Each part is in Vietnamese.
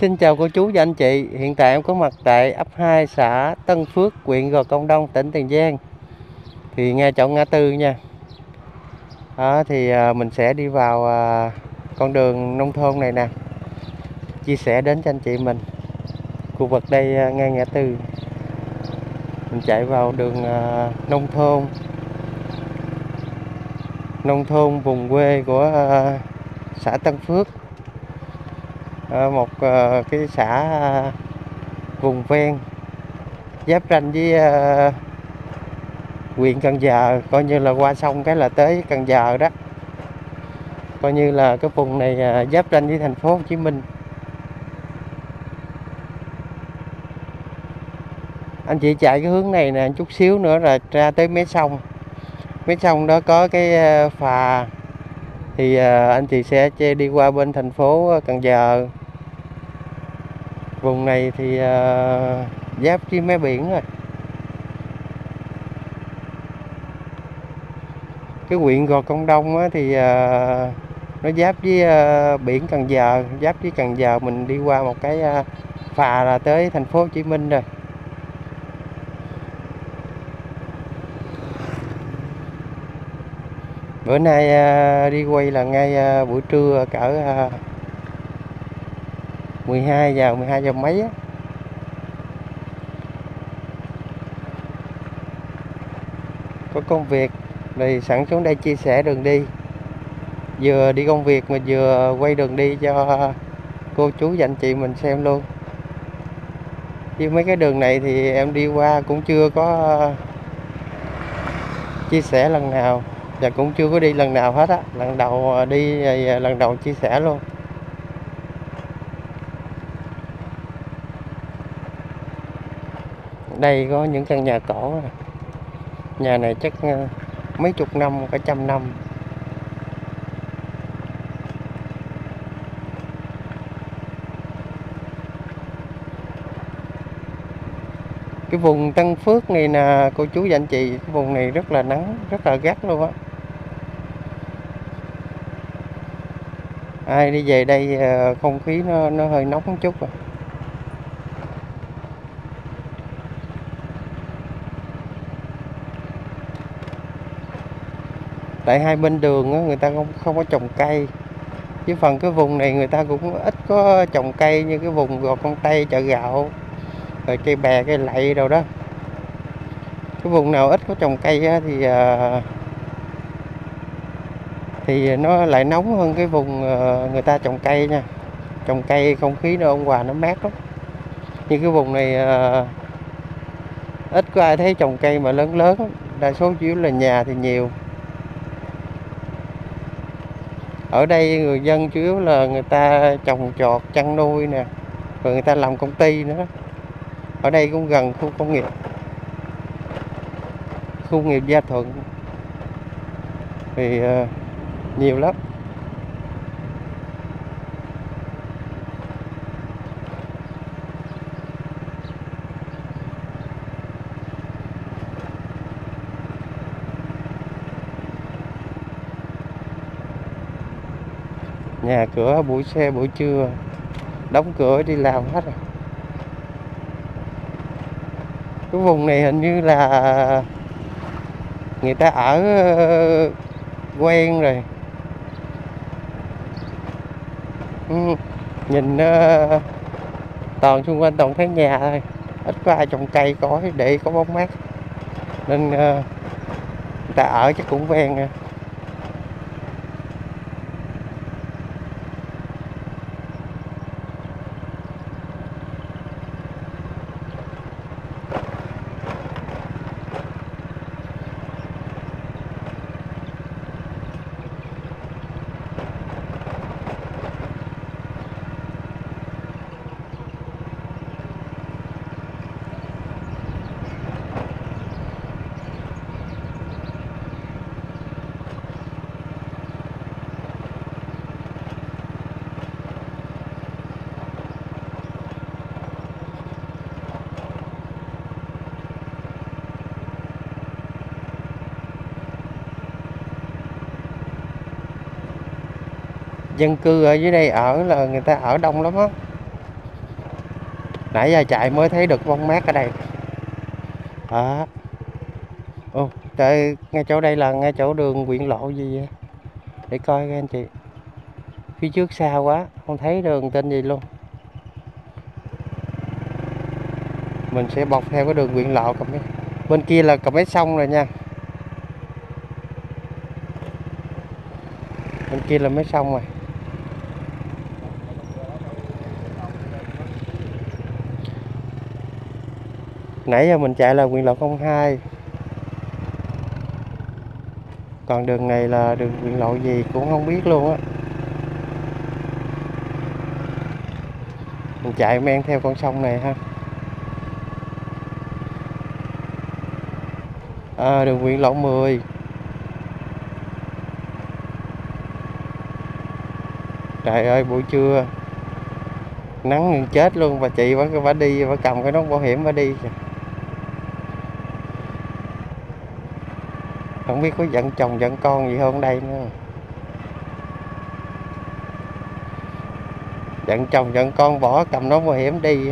Xin chào cô chú và anh chị, hiện tại em có mặt tại ấp 2 xã Tân Phước, huyện Gò Công Đông, tỉnh Tiền Giang. Thì ngay chỗ ngã tư nha. Đó, thì à, mình sẽ đi vào à, con đường nông thôn này nè. Chia sẻ đến cho anh chị mình. Khu vực đây à, ngay ngã tư. Mình chạy vào đường à, nông thôn. Nông thôn vùng quê của à, xã Tân Phước Ờ, một ờ, cái xã ờ, vùng ven, giáp ranh với huyện Cần Giờ, coi như là qua sông cái là tới Cần Giờ đó. Coi như là cái vùng này giáp ranh với thành phố Hồ Chí Minh. Anh chị chạy cái hướng này nè, chút xíu nữa là ra tới mé sông. Mé sông đó có cái phà thì à, anh chị sẽ che đi qua bên thành phố à, Cần Giờ. Vùng này thì à, giáp với mé biển rồi. Cái huyện Gò Công Đông á, thì nó giáp với biển Cần Giờ giáp với Cần Giờ. Mình đi qua một cái phà là tới thành phố Hồ Chí Minh rồi. Bữa nay à, đi quay là ngay à, buổi trưa cỡ à, 12 giờ 12 giờ mấy á. Có công việc thì sẵn xuống đây chia sẻ đường đi. Vừa đi công việc mà vừa quay đường đi cho cô chú và anh chị mình xem luôn. Chứ mấy cái đường này thì em đi qua cũng chưa có chia sẻ lần nào và cũng chưa có đi lần nào hết á. Lần đầu ờ, đi ờ, dạ, lần đầu chia sẻ luôn. Đây có những căn nhà cổ nhà này chắc ờ, mấy chục năm, cả trăm năm. Cái vùng Tân Phước này nè, cô chú và anh chị, cái vùng này rất là nắng, rất là gắt luôn á. Ai đi về đây ờ, không khí nó nó hơi nóng một chút rồi tại hai bên đường người ta không không có trồng cây. Chứ phần cái vùng này người ta cũng ít có trồng cây như cái vùng gò con tây chợ gạo rồi cây bè cây lậy đâu đó. Cái vùng nào ít có trồng cây á, thì uh, thì nó lại nóng hơn cái vùng ờ, người ta trồng cây nha. Trồng cây không khí nó ôn hòa nó mát lắm. Như cái vùng này ờ, ít có ai thấy trồng cây mà lớn lớn lắm. đa số chủ yếu là nhà thì nhiều. Ở đây người dân chủ yếu là người ta trồng trọt chăn nuôi nè rồi người ta làm công ty nữa. Ở đây cũng gần khu công nghiệp. Khu công nghiệp Gia Thuận. Thì uh, nhiều lắm. Nhà cửa buổi xe buổi trưa. Đóng cửa đi làm hết rồi. Cái vùng này hình như là người ta ở ờ, quen rồi. Ừ. nhìn ờ, toàn xung quanh toàn thấy nhà thôi. Ít có ai trồng cây cối để có bóng mát. Nên ờ, người ta ở chắc cũng ven dân cư ở dưới đây ở là người ta ở đông lắm á. Nãy giờ chạy mới thấy được bông mát ở đây. À. ô tại ngay chỗ đây là ngay chỗ đường quyện lộ gì vậy? Để coi các anh chị. Phía trước xa quá, không thấy đường tên gì luôn. Mình sẽ bọc theo cái đường quyện lộ cầm bên kia là cầm mấy sông rồi nha. Bên kia là mấy sông rồi. Nãy giờ mình chạy là quyện lộ 02 còn đường này là đường quyện lộ gì cũng không biết luôn á. Mình chạy men theo con sông này ha. À, đường quyện lộ 10 trời ơi buổi trưa. Nắng chết luôn và chị vẫn phải đi phải cầm cái nón bảo hiểm phải đi kìa. Không biết có giận chồng giận con gì không đây nữa. Giận chồng giận con bỏ cầm nón bảo hiểm đi.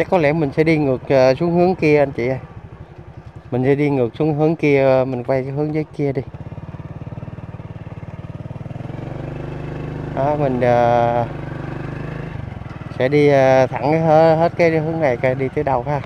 Chắc có lẽ mình sẽ đi ngược ờ, xuống hướng kia anh chị ơi. Mình sẽ đi ngược xuống hướng kia ờ, mình quay cái hướng dưới kia đi. Đó mình uh, sẽ đi uh, thẳng hết, hết cái hướng này coi đi tới đâu ha?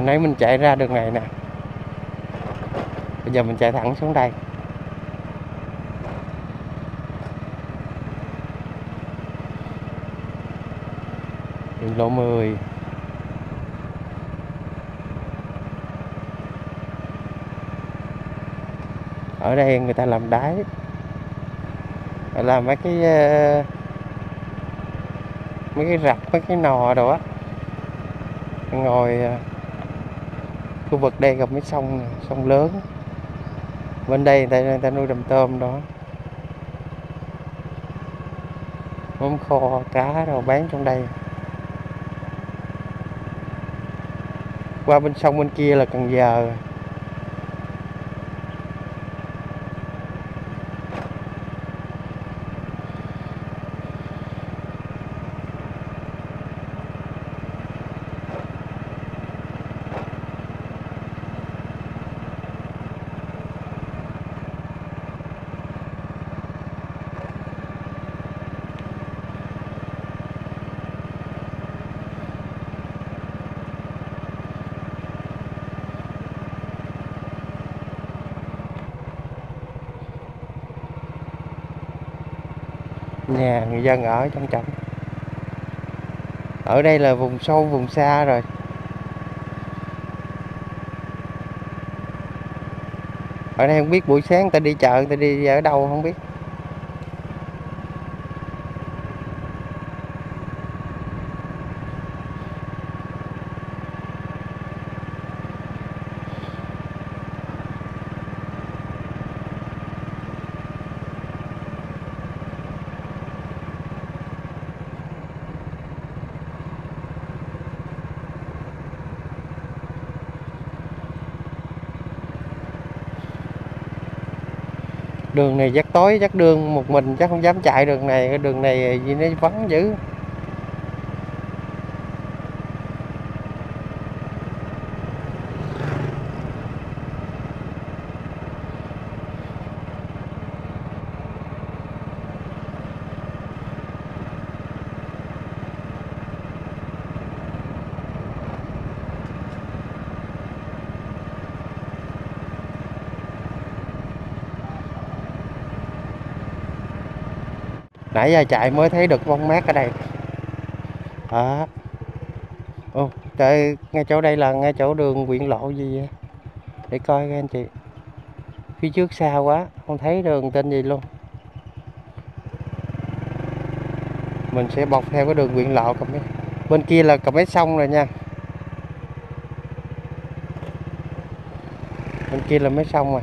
Hồi nãy mình chạy ra đường này nè. Bây giờ mình chạy thẳng xuống đây. Đường lộ 10 ở đây người ta làm đáy. Làm mấy cái ờ, mấy cái rạch, mấy cái nò đồ á. Ngồi ờ, khu vực đây gặp mấy sông sông lớn. Bên đây người ta, người ta nuôi đầm tôm đó. Mắm kho cá rồi bán trong đây. Qua bên sông bên kia là Cần Giờ. Nhà, người dân ở trong trọng ở đây là vùng sâu, vùng xa rồi. Ở đây không biết buổi sáng người ta đi chợ, người ta đi ở đâu không biết. Đường này dắt tối, dắt đường một mình chắc không dám chạy đường này. Cái đường này gì nó vắng dữ. Nãy giờ chạy mới thấy được bóng mát ở đây. À. ô trời, ngay chỗ đây là ngay chỗ đường quyện lộ gì vậy? Để coi các anh chị. Phía trước xa quá không thấy đường tên gì luôn. Mình sẽ bọc theo cái đường quyện lộ cầm bên kia là cầm mấy sông rồi nha. Bên kia là mấy sông rồi.